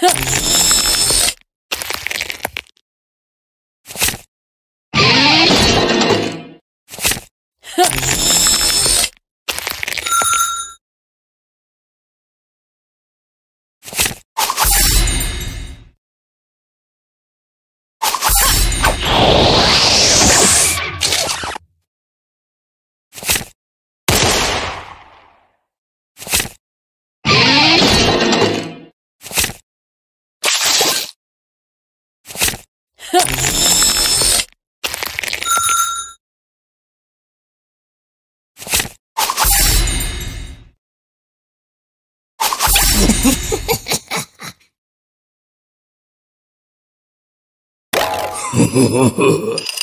Ha ha ha! Ha ha ha ha!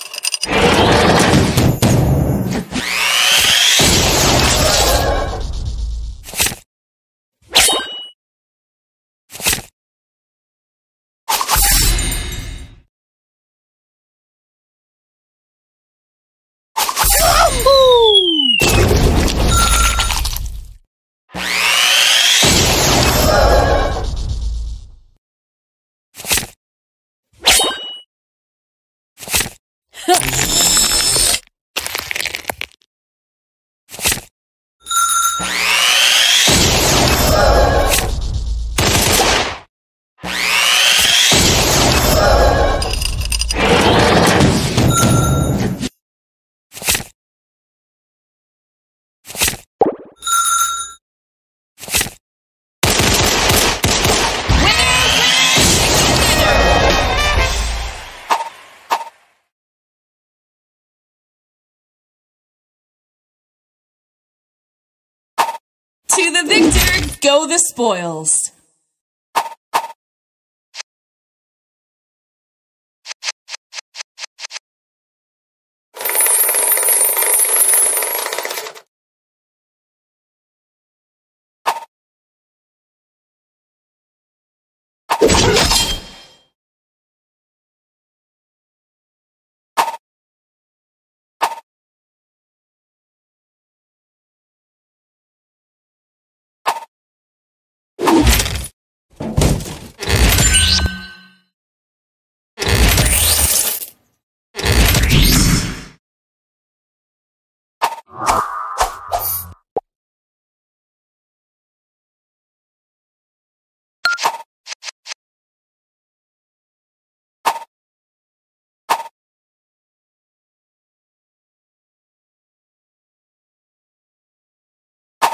To the victor go the spoils.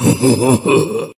ハハハハ。